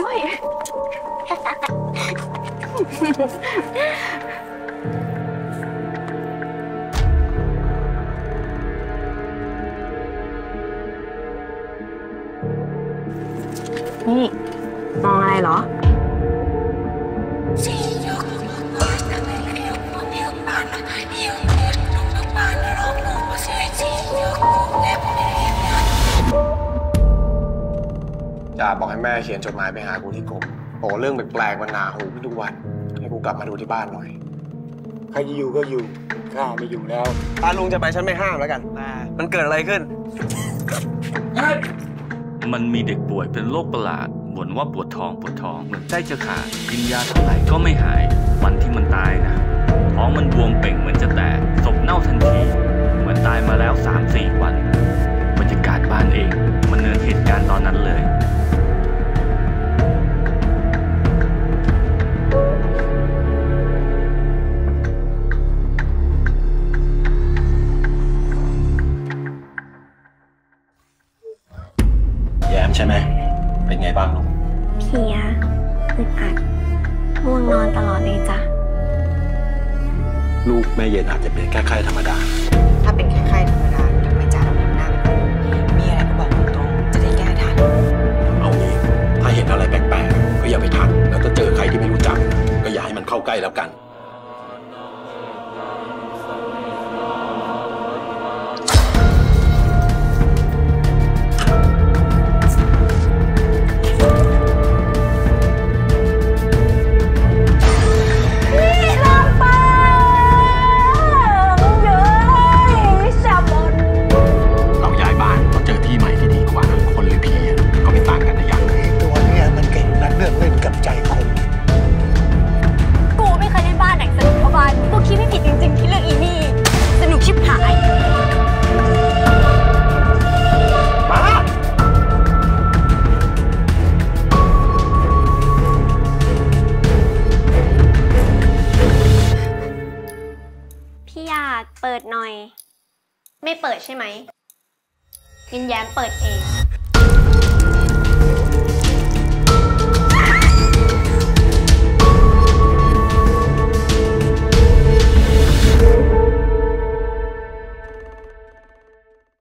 ด้วยนี่ มองอะไรเหรอ จ่าบอกให้แม่เขียนจดหมายไปหากูที่กรมบอกว่าเรื่องแปลกๆมันหนาหูขึ้นทุกวัน ให้กูกลับมาดูที่บ้านหน่อย ใครจะอยู่ก็อยู่ ข้าไม่อยู่แล้วตาลุงจะไปฉันไม่ห้ามแล้วกัน มันเกิดอะไรขึ้น มันมีเด็กป่วยเป็นโรคประหลาดบ่นว่าปวดท้องปวดท้องเหมือนใจจะขาดกินยาเท่าไหร่ก็ไม่หาย วันที่มันตายนะท้องมันบวมเป่งเหมือนจะแตกศพเน่าทันที เหมือนตายมาแล้ว 3-4 วันบรรยากาศบ้านเอง มันเนินเหตุการณ์ตอนนั้นเลย ใช่ไหม เป็นไงบ้างลูก เพลียอึดอัดง่วงนอนตลอดเลยจ้ะ ลูกแม่เย็นอาจจะเป็นแค่ไข้ธรรมดา ถ้าเป็นแค่ไข้ธรรมดาทำไมจ่าต้องทำหน้าแบบนี้มีอะไรก็บอกตรงๆจะได้แก้ทัน เอางี้ ถ้าเห็นอะไรแปลกๆ ก็อย่าไปทัก แล้วถ้าเจอใครที่ไม่รู้จัก ก็อย่าให้มันเข้าใกล้แล้วกัน เปิดหน่อย ไม่เปิดใช่ไหมยินแย้มเปิดเอง